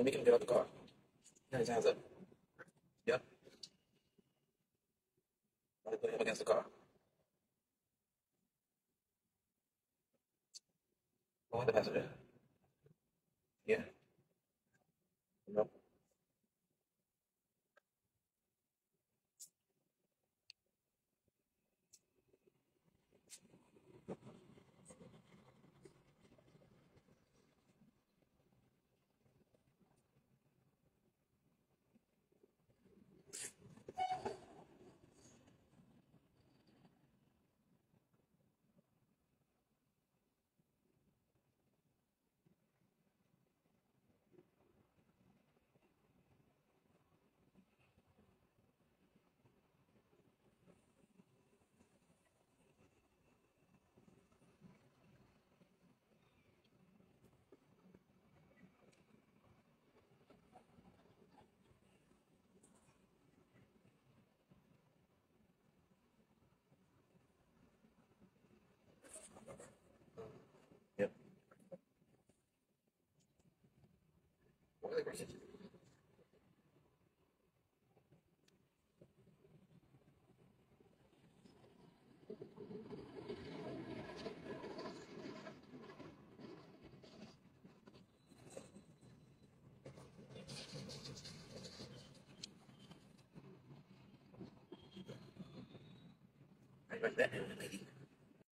Then make him get out the car. He his hands up. Yep. To put him against the car. Go in the passenger. Yeah. Nope. What other